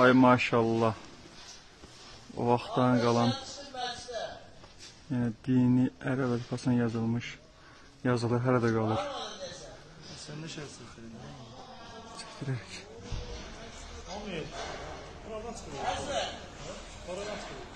Ay maşallah. O vaxtdan qalan yəni dini ərəb əlifbasına yazılmış yazılar hələ də qalır. Sen ne şey sıkıldın? Çəkdirərək. Olmuyor. Buradan çıkıyor. Oradan çıkıyor.